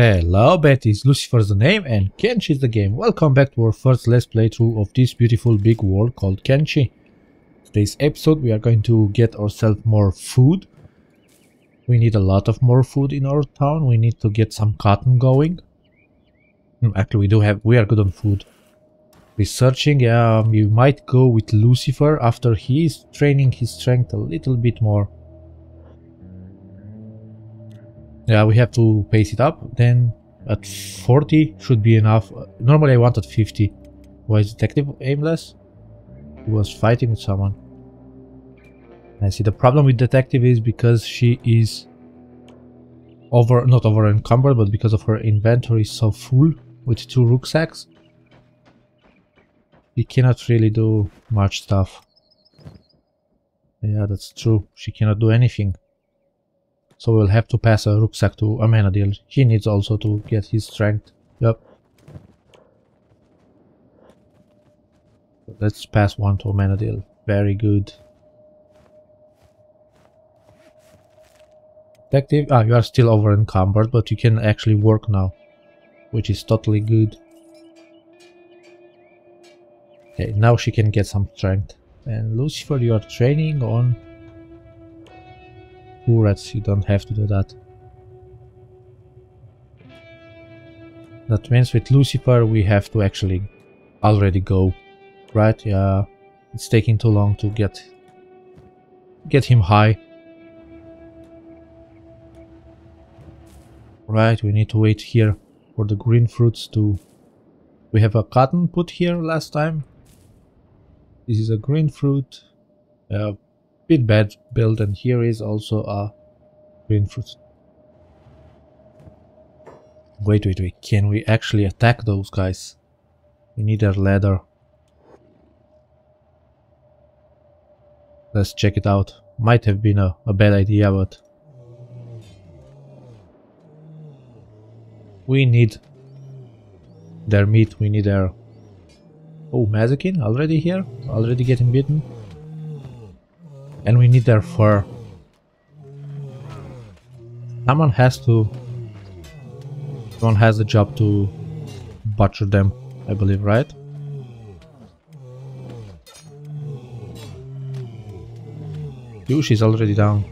Hello, Betty's Lucifer's the name and Kenshi is the game. Welcome back to our first let's playthrough of this beautiful big world called Kenshi. Today's episode we are going to get ourselves more food. We need a lot of more food in our town. We need to get some cotton going. Hmm, Actually, we do have, we are good on food. Researching, yeah, we might go with Lucifer after he is training his strength a little bit more. Yeah, we have to pace it up. Then at 40 should be enough. Normally I wanted 50. Why is detective aimless? He was fighting with someone. I see the problem with detective is because she is over, not over encumbered, but because of her inventory is so full with two rucksacks. She cannot really do much stuff. Yeah, that's true. She cannot do anything. So we'll have to pass a rucksack to Amenadiel. He needs also to get his strength. Yep. Let's pass one to Amenadiel. Very good. Detective, ah, you are still over encumbered, but you can actually work now. Which is totally good. Okay, now she can get some strength. And Lucifer, you are training on turrets, you don't have to do that. That means with Lucifer we have to actually already go, right? Yeah, it's taking too long to get get him high. Right, we need to wait here for the green fruits to... We have a cotton put here last time. This is a green fruit. Uh, bit bad build and here is also a green fruit. Wait, wait, wait. Can we actually attack those guys? We need their ladder. Let's check it out. Might have been a, a bad idea, but... We need their meat, we need their... Oh, Mazikeen already here? Already getting beaten? And we need their fur. Someone has to... Someone has a job to butcher them, I believe, right? Phew, she's already down.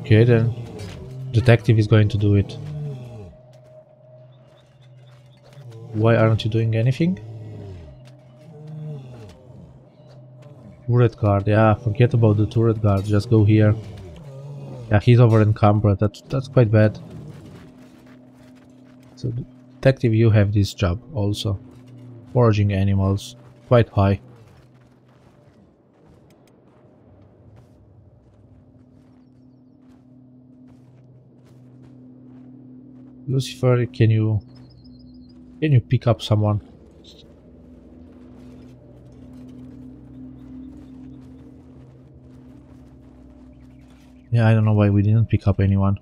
Okay then. Detective is going to do it. Why aren't you doing anything? Turret guard, yeah, forget about the turret guard, just go here. Yeah, he's over encumbered, that's, that's quite bad. So, detective, you have this job also. Foraging animals, quite high. Lucifer, can you... Can you pick up someone? Yeah, I don't know why we didn't pick up anyone.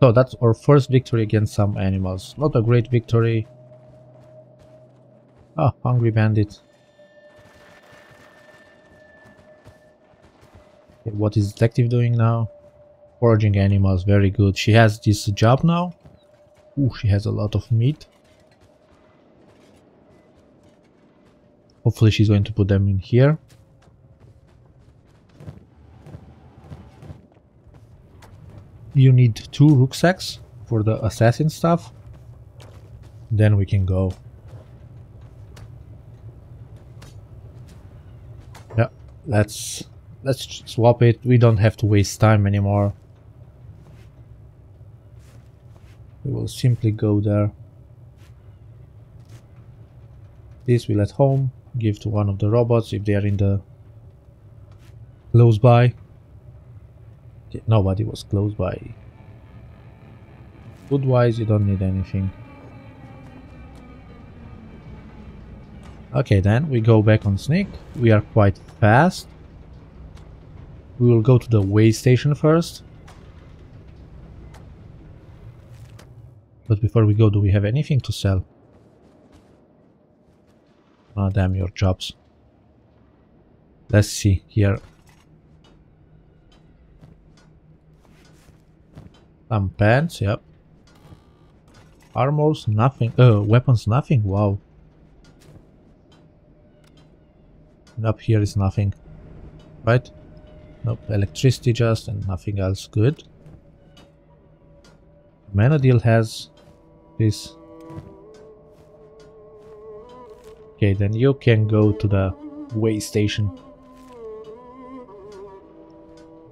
So that's our first victory against some animals. Not a great victory. Ah, hungry bandit. Okay, what is detective doing now? Foraging animals, very good. She has this job now. Ooh, she has a lot of meat. Hopefully she's going to put them in here. You need two rucksacks for the assassin stuff. Then we can go. Yeah, let's let's swap it. We don't have to waste time anymore. We will simply go there. This we'll at home, give to one of the robots if they are in the close by. Nobody was close by. Food-wise, you don't need anything. Okay, then we go back on Sneak. We are quite fast. We will go to the way station first. But before we go, do we have anything to sell? Oh, damn your jobs. Let's see here. Some pants, yep. Armors, nothing. Uh, weapons, nothing. Wow. And up here is nothing. Right? Nope, electricity just and nothing else. Good. Manadil has this. Okay, then you can go to the way station.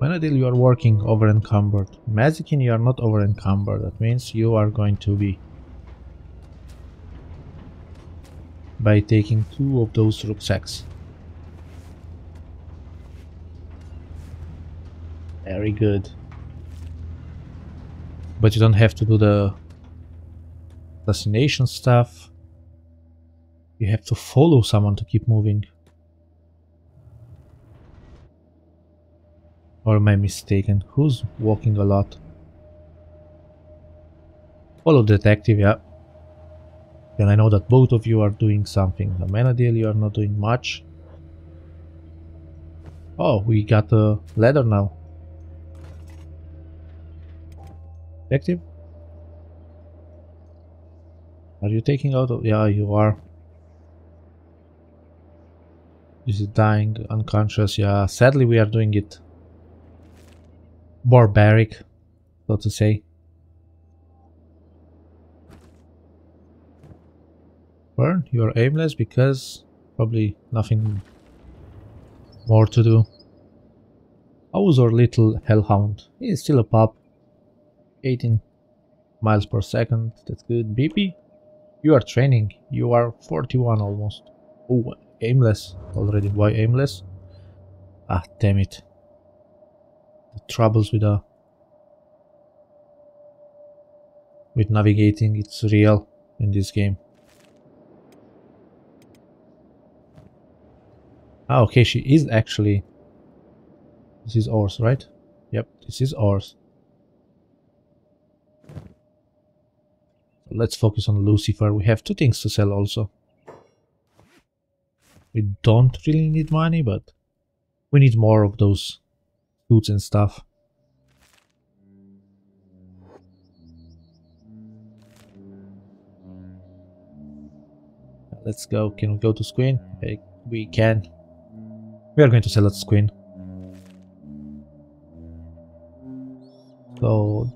Manadil, you are working over encumbered. Mazikeen, you are not over encumbered. That means you are going to be by taking two of those rucksacks. Very good. But you don't have to do the assassination stuff. You have to follow someone to keep moving. Or am I mistaken? Who's walking a lot? Follow detective, yeah. And I know that both of you are doing something. The Manadil, you are not doing much. Oh, we got a ladder now. Detective? Are you taking out? of... Yeah, you are. Is it dying, unconscious? Yeah, sadly we are doing it barbaric, so to say. Burn, you're aimless because probably nothing more to do. How's our little hellhound? He's still a pup. 18 miles per second, that's good. BP, you are training. You are 41 almost. Oh, aimless already. Why aimless? Ah, damn it. The troubles with a with navigating, it's real in this game. Ah, okay, she is actually... This is ours, right? Yep, this is ours. let's focus on Lucifer. We have two things to sell also. We don't really need money, but we need more of those and stuff. Let's go. Can we go to Squin? We can. We are going to sell at Squin. So,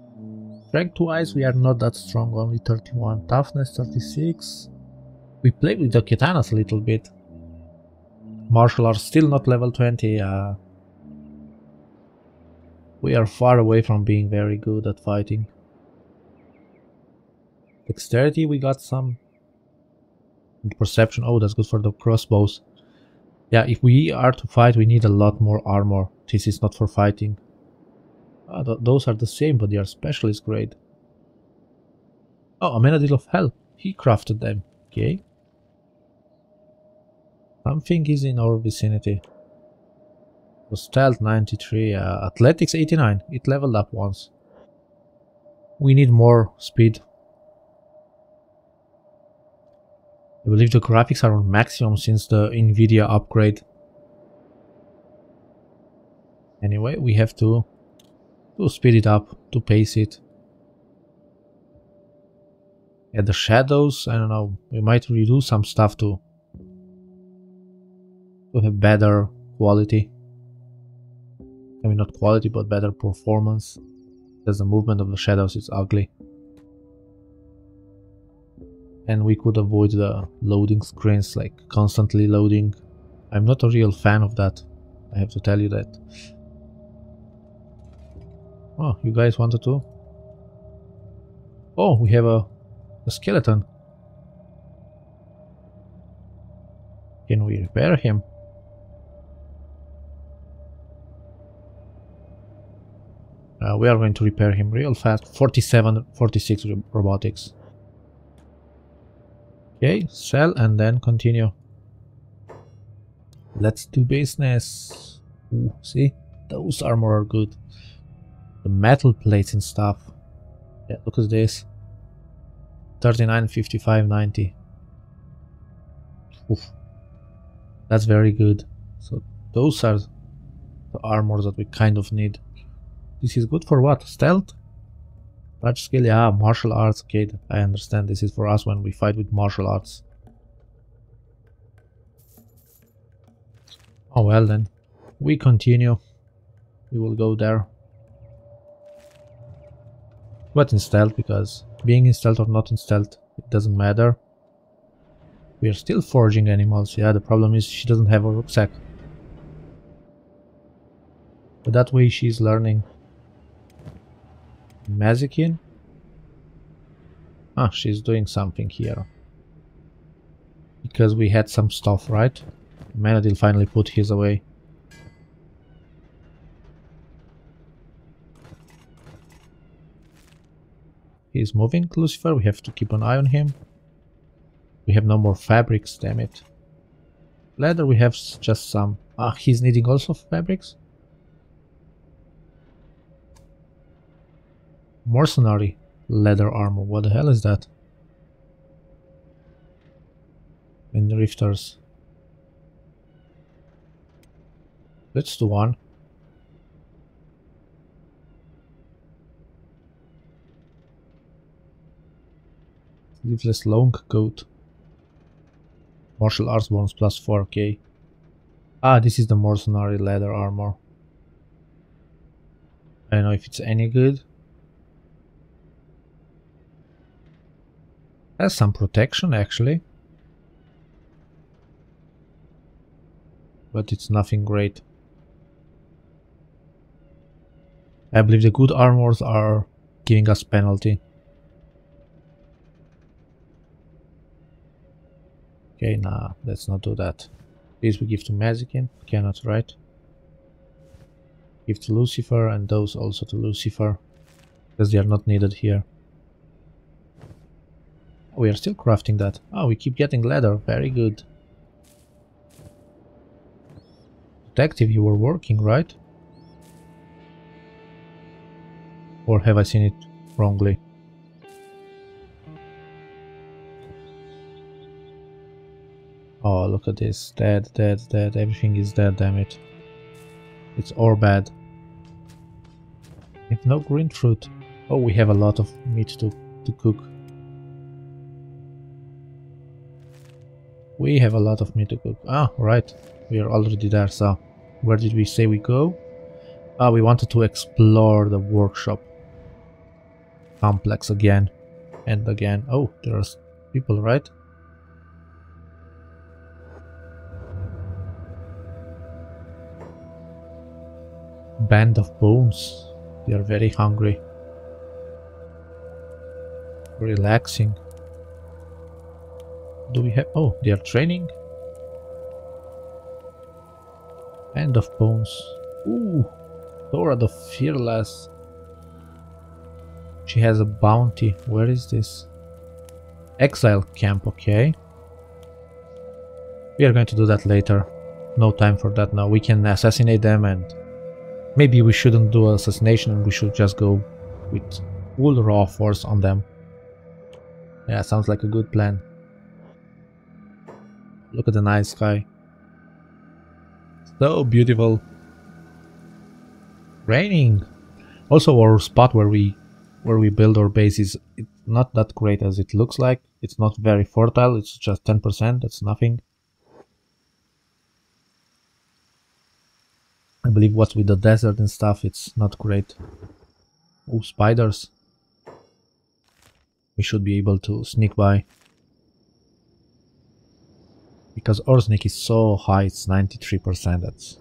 strength-wise, we are not that strong, only 31. Toughness, 36. We play with the katanas a little bit. Martial arts still not level 20. Uh, we are far away from being very good at fighting. Dexterity, we got some. And perception, oh, that's good for the crossbows. Yeah, if we are to fight, we need a lot more armor. This is not for fighting. Uh, th those are the same, but they are specialist grade. Oh, a Amenadiel of Hell. He crafted them. Okay. Something is in our vicinity. Stealth 93, uh, Athletics 89. It leveled up once. We need more speed. I believe the graphics are on maximum since the Nvidia upgrade. Anyway, we have to, to speed it up, to pace it. Yeah, the shadows, I don't know, we might redo some stuff to, to have better quality. I mean, not quality, but better performance. Because the movement of the shadows is ugly and we could avoid the loading screens like constantly loading. I'm not a real fan of that, I have to tell you that. Oh, you guys wanted to? Oh, we have a, a skeleton. Can we repair him? Uh, we are going to repair him real fast. 47, 46 robotics. Okay, sell and then continue. Let's do business. Ooh, see? Those armor are good. The metal plates and stuff. Yeah, look at this. 39, 55, 90. Oof. That's very good. So those are the armors that we kind of need. This is good for what? Stealth? Touch skill, yeah, martial arts, okay, I understand. This is for us when we fight with martial arts. Oh well then, we continue. We will go there. But in stealth, because being in stealth or not in stealth, it doesn't matter. We are still foraging animals, yeah, the problem is she doesn't have a rucksack. But that way she's learning. Mazikeen? Ah, she's doing something here. Because we had some stuff, right? Manadil finally put his away. He's moving, Lucifer. We have to keep an eye on him. We have no more fabrics, damn it. Leather, we have just some. Ah, he's needing also fabrics? Mercenary leather armor. What the hell is that? And rifters. Let's do one. Sleeveless long coat. Martial arts bonus plus 4k. Ah, this is the mercenary leather armor. I don't know if it's any good. Has some protection actually. But it's nothing great. I believe the good armors are giving us penalty. Okay, nah, let's not do that. These we give to Mazikeen, cannot, right? Give to Lucifer and those also to Lucifer, because they are not needed here. We are still crafting that. Oh, we keep getting leather, very good. Detective, you were working, right? Or have I seen it wrongly? Oh, look at this. Dead, dead, dead. Everything is dead, damn it. It's all bad. If no green fruit. Oh, we have a lot of meat to, to cook. We have a lot of meat to cook. Ah, right. We are already there, so... Where did we say we go? Ah, we wanted to explore the workshop. Complex again. And again. Oh, there are people, right? band of bones. They are very hungry. Relaxing. Do we have... Oh, they are training? End of bones. Ooh, Thora the Fearless. She has a bounty. Where is this? Exile camp, okay. We are going to do that later. No time for that now. We can assassinate them and Maybe we shouldn't do assassination and we should just go with full raw force on them. Yeah, sounds like a good plan. Look at the night sky. So beautiful. Raining. Also our spot where we where we build our base is not that great as it looks like. It's not very fertile, it's just 10%, that's nothing. I believe what's with the desert and stuff, it's not great. Oh, spiders. We should be able to sneak by. Because sneak is so high, it's 93%, that's...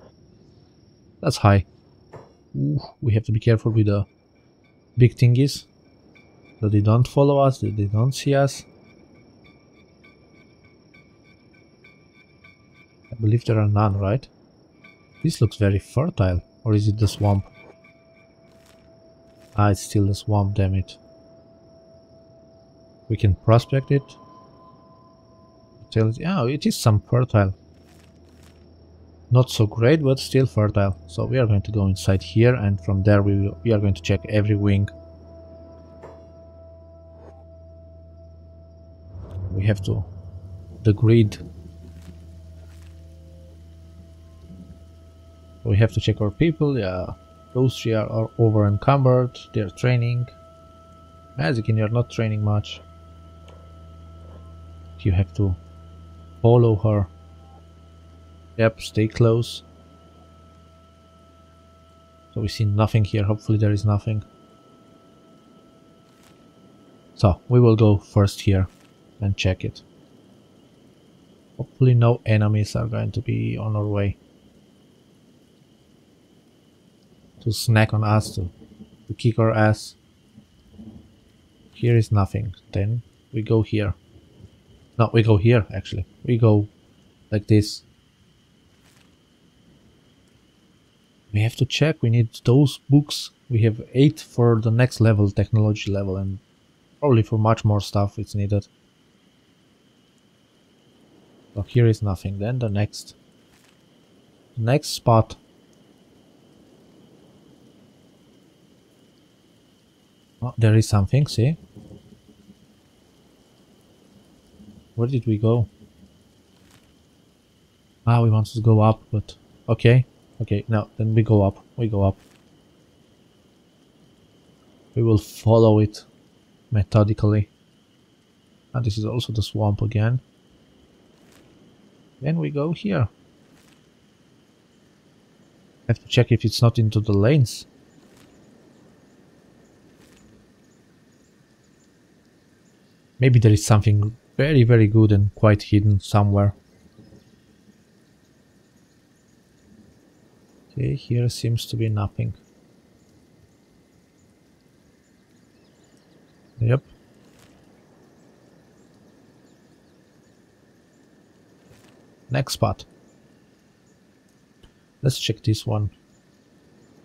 That's high. Ooh, we have to be careful with the big thingies. That they don't follow us, that they don't see us. I believe there are none, right? This looks very fertile. Or is it the swamp? Ah, it's still the swamp, damn it. We can prospect it. Yeah, it is some fertile. Not so great, but still fertile. So we are going to go inside here and from there we, will, we are going to check every wing. We have to... The grid We have to check our people, yeah. Those three are, over encumbered, they're training. Mazikeen, you're not training much. You have to follow her. Yep, stay close. So we see nothing here. Hopefully there is nothing. So we will go first here and check it. Hopefully no enemies are going to be on our way. To snack on us, to, to kick our ass. Here is nothing. Then we go here. No, we go here actually. We go like this. We have to check. We need those books. We have 8 for the next level, technology level, and probably for much more stuff it's needed. So here is nothing. Then the next, the next spot. Oh, there is something, see? Where did we go? Ah, we wanted to go up, but okay. Okay, now then we go up. We go up. We will follow it methodically. And this is also the swamp again. Then we go here. Have to check if it's not into the lanes. Maybe there is something very very good and quite hidden somewhere. Okay, here seems to be nothing. Yep. Next spot. Let's check this one.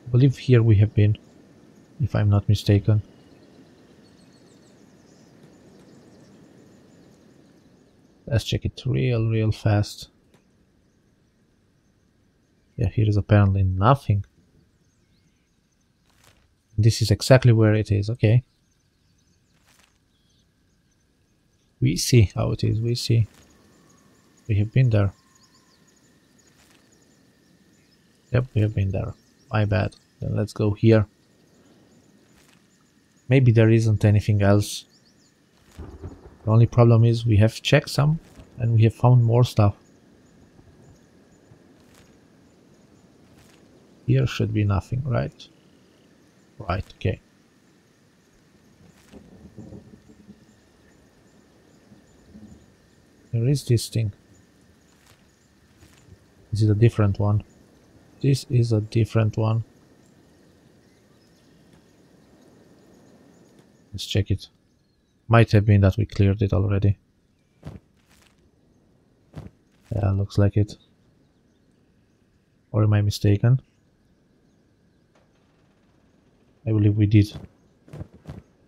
I believe here we have been, if I'm not mistaken. Let's check it real, real fast. Yeah, here is apparently nothing. This is exactly where it is, okay. We see how it is, we see. We have been there. Yep, we have been there. My bad. Then let's go here. Maybe there isn't anything else. The only problem is we have checked some and we have found more stuff. Here should be nothing, right? Right, okay. There is this thing. This is a different one. This is a different one. Let's check it. Might have been that we cleared it already. Yeah, looks like it. Or am I mistaken? I believe we did.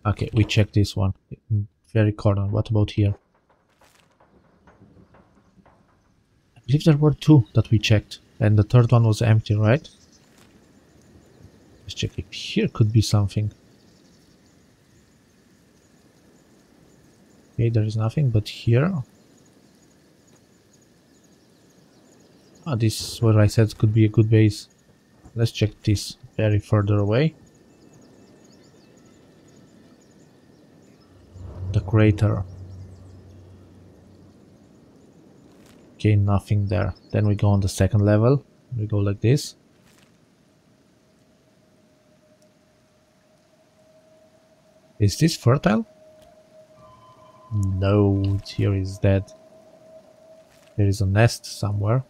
Okay, we checked this one. Very corner. What about here? I believe there were two that we checked. And the third one was empty, right? Let's check if here could be something. Okay, there is nothing, but here... Ah, this is what I said could be a good base. Let's check this very further away. The crater. Okay, nothing there. Then we go on the second level. We go like this. Is this fertile? No, here is dead. There is a nest somewhere.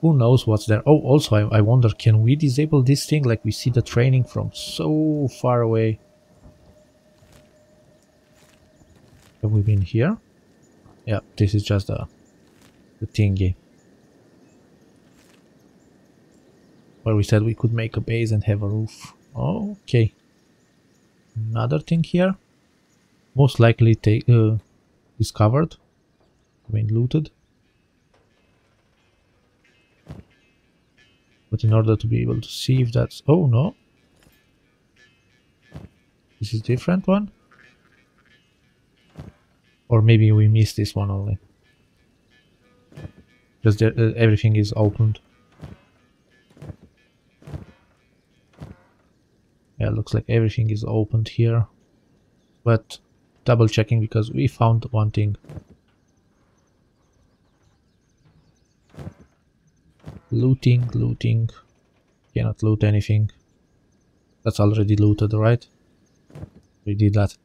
Who knows what's there? Oh, also, I, I wonder, can we disable this thing? Like, we see the training from so far away. Have we been here? Yeah, this is just a the thingy. Where we said we could make a base and have a roof. Okay. Another thing here. Most likely take uh, discovered. I mean looted. But in order to be able to see if that's... Oh no. This is different one. Or maybe we missed this one only because there, uh, everything is opened. Yeah, looks like everything is opened here. but double checking because we found one thing. Looting, looting. Cannot loot anything. That's already looted, right? We did that.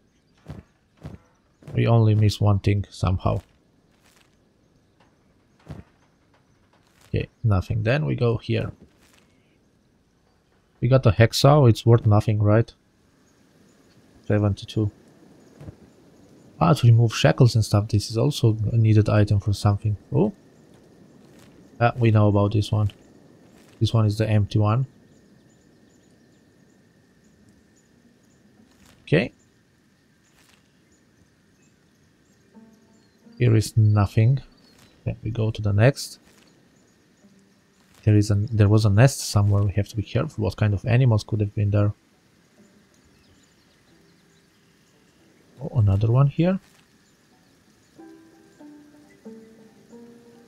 We only miss one thing somehow. Okay, nothing. Then we go here. We got a hacksaw, it's worth nothing, right? 72. Ah, to remove shackles and stuff, this is also a needed item for something. Oh. Ah, we know about this one. This one is the empty one. Okay. Here is nothing. Then we go to the next. There is a there was a nest somewhere. We have to be careful. What kind of animals could have been there? Oh, another one here.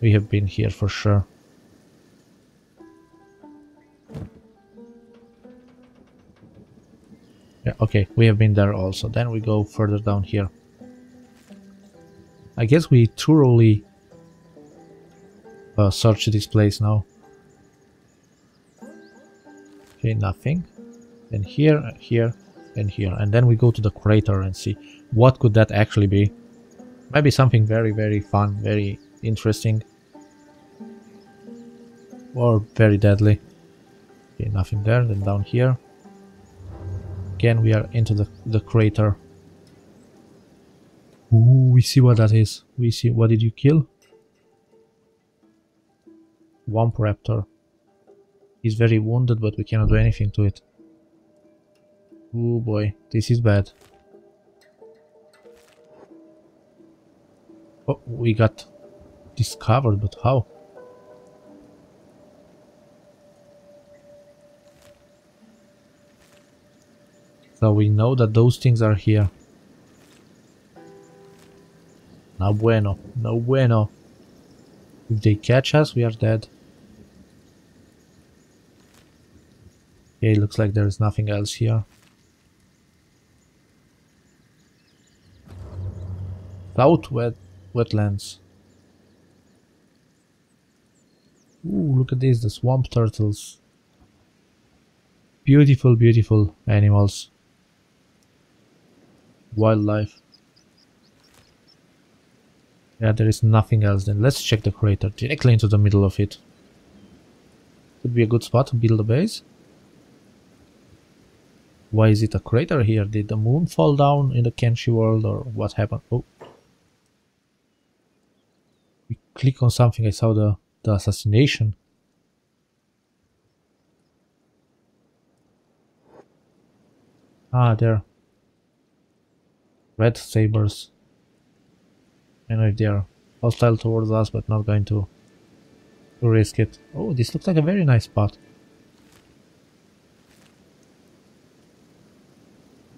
We have been here for sure. Yeah, okay, we have been there also. Then we go further down here. I guess we thoroughly uh, search this place now. Okay, nothing. Then here, here, and here. And then we go to the crater and see what could that actually be. Maybe something very, very fun, very interesting. Or very deadly. Okay, nothing there. Then down here. Again, we are into the, the crater. Ooh, we see what that is. We see, what did you kill? Swamp Raptor. He's very wounded, but we cannot do anything to it. Oh boy, this is bad. Oh, we got discovered, but how? So we know that those things are here. No bueno, no bueno. If they catch us, we are dead. Okay, looks like there is nothing else here. South wet wetlands. Ooh, look at this, the swamp turtles. Beautiful, beautiful animals. Wildlife. Yeah, there is nothing else then. Let's check the crater directly into the middle of it. Could be a good spot to build a base. Why is it a crater here? Did the moon fall down in the Kenshi world or what happened? Oh. We click on something, I saw the, the assassination. Ah, there. Red sabers. I know if they are hostile towards us, but not going to, to risk it. Oh, this looks like a very nice spot.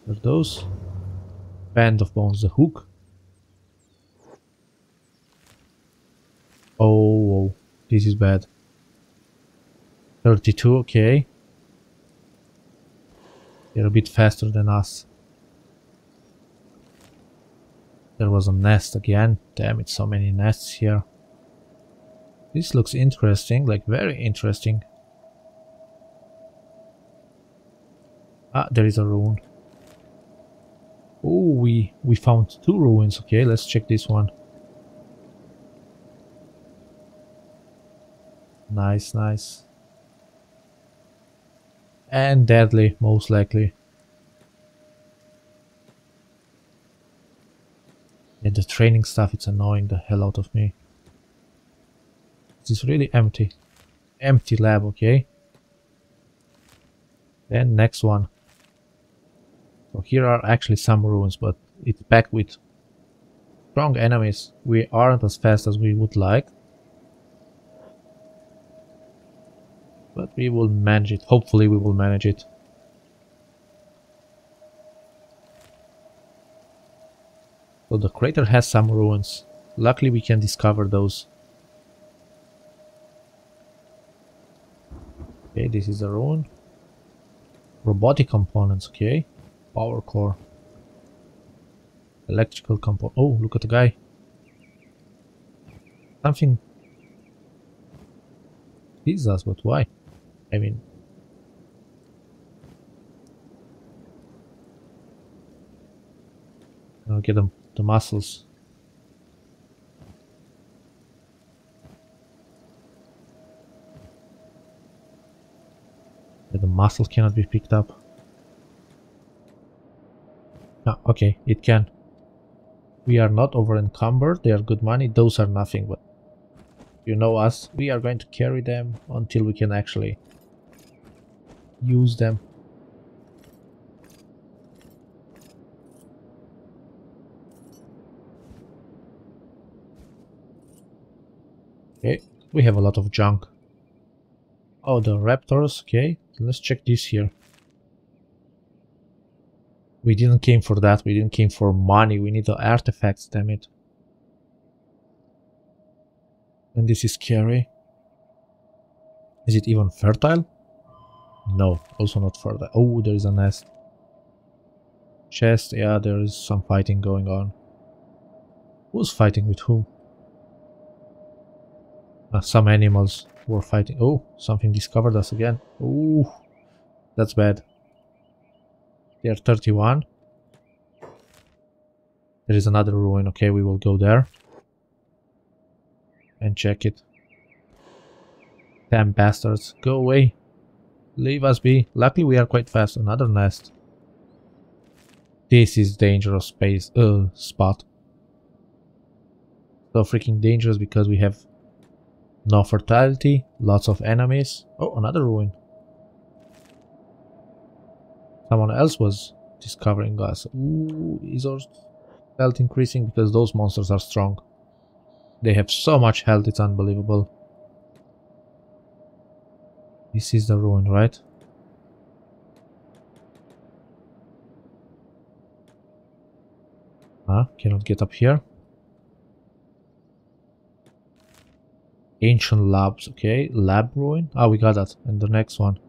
are those? Band of Bones, the hook. Oh, this is bad. 32, okay. They're a bit faster than us. There was a nest again. Damn it, so many nests here. This looks interesting, like very interesting. Ah, there is a rune. Oh, we, we found two ruins. Okay, let's check this one. Nice, nice. And deadly, most likely. Yeah, the training stuff, it's annoying the hell out of me. It's really empty. Empty lab, okay? Then next one. So here are actually some ruins, but it's packed with strong enemies. We aren't as fast as we would like. But we will manage it. Hopefully we will manage it. So the crater has some ruins. Luckily we can discover those. Okay, this is a ruin. Robotic components, okay power core. Electrical component. Oh, look at the guy. Something sees us, but why? I mean, I'll get them the muscles. the muscle cannot be picked up. Ah, okay, it can. We are not over encumbered, they are good money, those are nothing, but you know us, we are going to carry them until we can actually use them. Okay, we have a lot of junk. Oh, the raptors, okay. Let's check this here. We didn't came for that, we didn't came for money, we need the artifacts, damn it. And this is scary. Is it even fertile? No, also not fertile. Oh, there is a nest. Chest, yeah, there is some fighting going on. Who's fighting with whom? Uh, some animals were fighting. Oh, something discovered us again. Oh, that's bad. They are 31. There is another ruin. Okay, we will go there. And check it. Damn bastards. Go away. Leave us be. Luckily we are quite fast. Another nest. This is dangerous space. Uh, spot. So freaking dangerous because we have no fertility, lots of enemies. Oh, another ruin. Someone else was discovering us. Ooh, is our health increasing? Because those monsters are strong. They have so much health, it's unbelievable. This is the ruin, right? Ah, cannot get up here. Ancient labs, okay. Lab ruin. Ah, we got that. And the next one.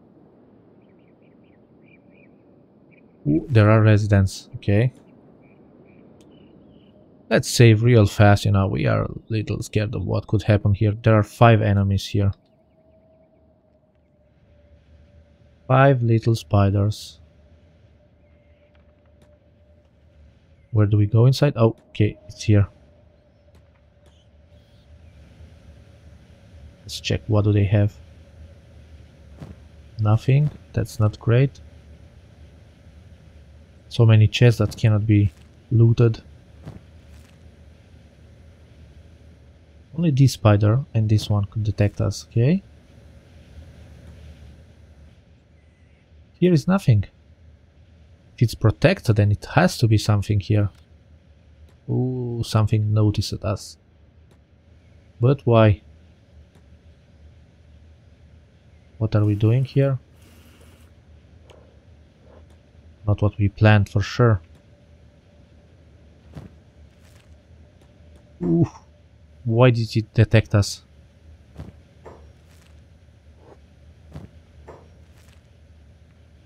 There are residents, okay. Let's save real fast, you know, we are a little scared of what could happen here. There are five enemies here. Five little spiders. Where do we go inside? Oh, okay, it's here. Let's check what do they have. Nothing. That's not great. So many chests that cannot be looted. Only this spider and this one could detect us, okay? Here is nothing. If it's protected then it has to be something here. Ooh, something noticed us. But why? What are we doing here? Not what we planned for sure. Ooh, why did it detect us?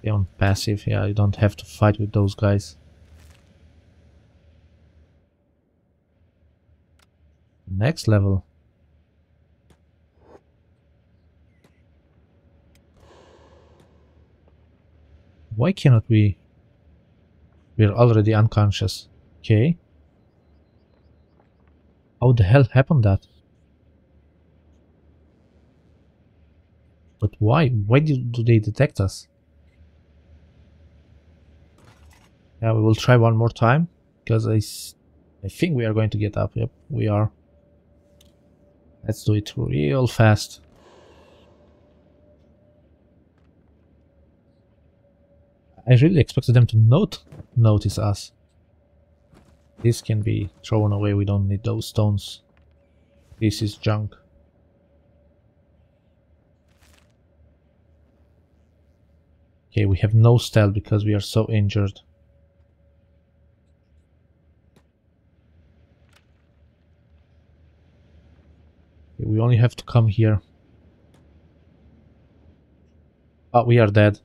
On passive, yeah, you don't have to fight with those guys. Next level. Why cannot we? We're already unconscious. Okay. How the hell happened that? But why? Why do, do they detect us? Yeah, we will try one more time. Because I, I think we are going to get up. Yep, we are. Let's do it real fast. I really expected them to not notice us. This can be thrown away, we don't need those stones. This is junk. Okay, we have no stealth because we are so injured. we only have to come here. But we are dead.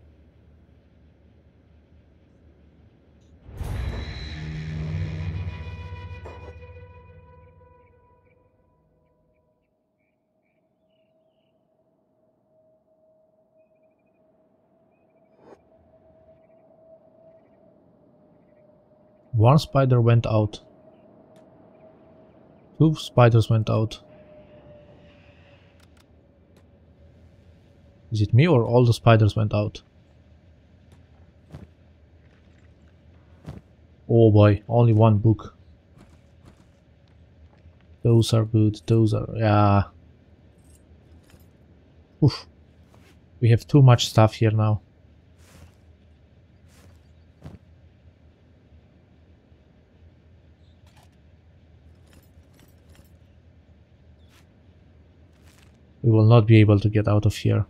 One spider went out. Two spiders went out. Is it me or all the spiders went out? Oh boy, only one book. Those are good, those are... yeah. Oof. We have too much stuff here now. We will not be able to get out of here.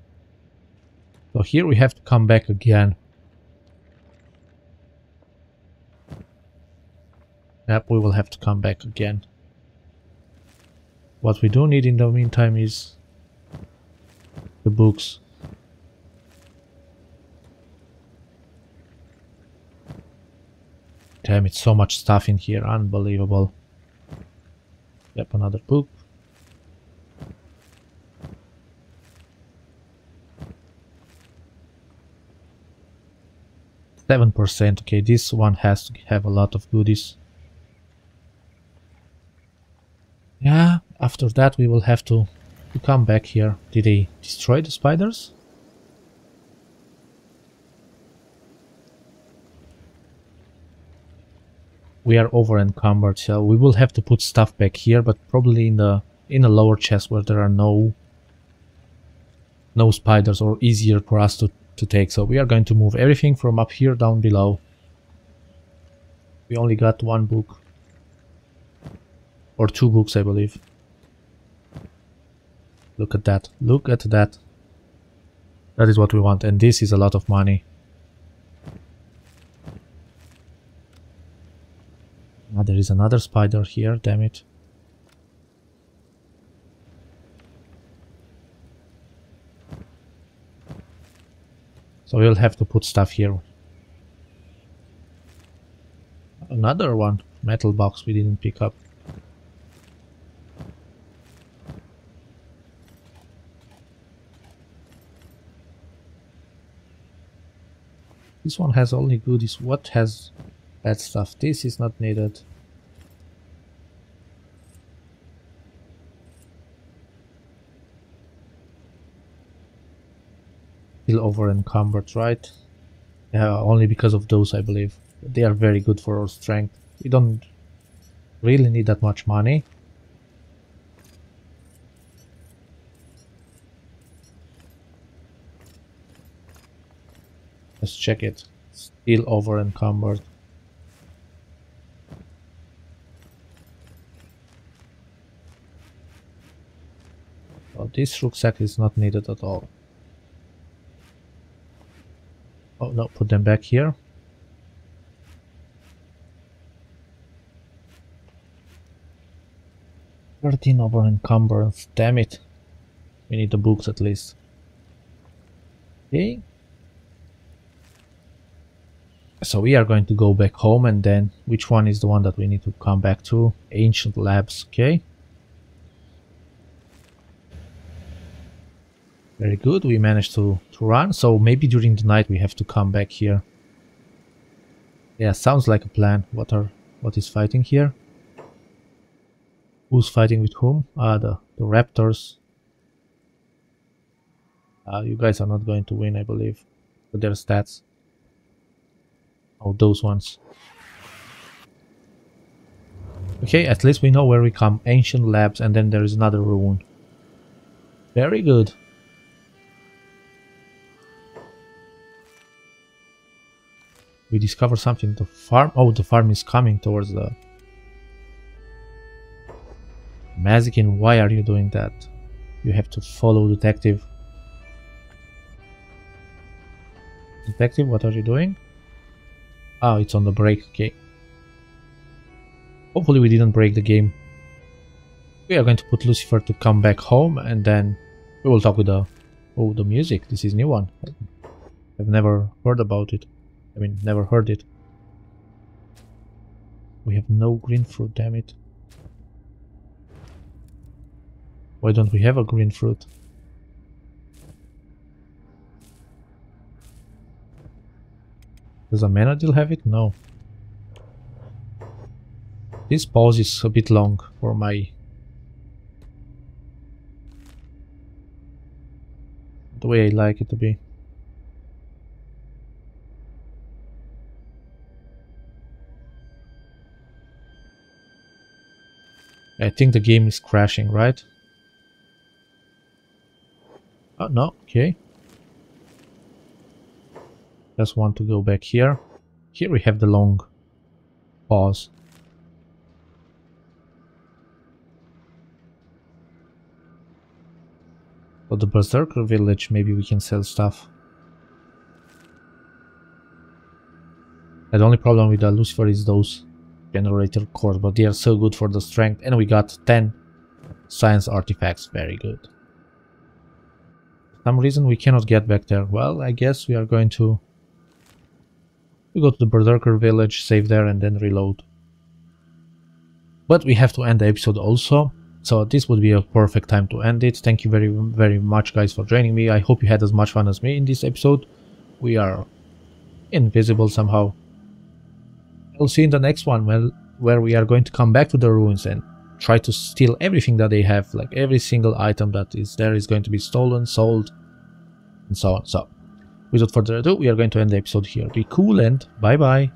So here we have to come back again. Yep, we will have to come back again. What we do need in the meantime is the books. Damn, it's so much stuff in here, unbelievable. Yep, another book. Seven percent. Okay, this one has to have a lot of goodies. Yeah, after that we will have to, to come back here. Did they destroy the spiders? We are over encumbered, so we will have to put stuff back here, but probably in the in a lower chest where there are no no spiders or easier for us to, to take. So we are going to move everything from up here down below. We only got one book. Or two books, I believe. Look at that. Look at that. That is what we want. And this is a lot of money. Ah, there is another spider here, damn it. So we'll have to put stuff here. Another one. Metal box we didn't pick up. This one has only goodies. What has bad stuff? This is not needed. Still over encumbered, right? Yeah, only because of those, I believe. They are very good for our strength. We don't really need that much money. Let's check it. Still over encumbered. Oh, this rucksack is not needed at all. No, put them back here. Thirteen over encumbrance, damn it. We need the books at least. Okay, so we are going to go back home and then which one is the one that we need to come back to? Ancient Labs, okay. Very good, we managed to, to run, so maybe during the night we have to come back here. Yeah, sounds like a plan. What are what is fighting here? Who's fighting with whom? Ah, the, the raptors. Uh, you guys are not going to win, I believe. But their stats. Oh, those ones. Okay, at least we know where we come. Ancient labs and then there is another ruin. Very good. We discover something. The farm... Oh, the farm is coming towards the... Mazikeen, why are you doing that? You have to follow detective. Detective, what are you doing? Oh, it's on the break, okay. Hopefully we didn't break the game. We are going to put Lucifer to come back home and then we will talk with the... Oh, the music. This is new one. I've never heard about it. I mean, never heard it. We have no green fruit, damn it. Why don't we have a green fruit? Does a Amenadiel have it? No. This pause is a bit long for my... The way I like it to be. I think the game is crashing, right? Oh, no, okay. Just want to go back here. Here we have the long pause. For the Berserker village, maybe we can sell stuff. the only problem with the Lucifer is those generator cores, but they are so good for the strength. And we got 10 science artifacts, very good. some reason we cannot get back there. Well, I guess we are going to... We go to the Berserker village, save there, and then reload. But we have to end the episode also. So this would be a perfect time to end it. Thank you very, very much guys for joining me. I hope you had as much fun as me in this episode. We are invisible somehow. I'll see in the next one where, where we are going to come back to the ruins and try to steal everything that they have. Like every single item that is there is going to be stolen, sold, and so on. So, without further ado, we are going to end the episode here. Be cool and bye bye.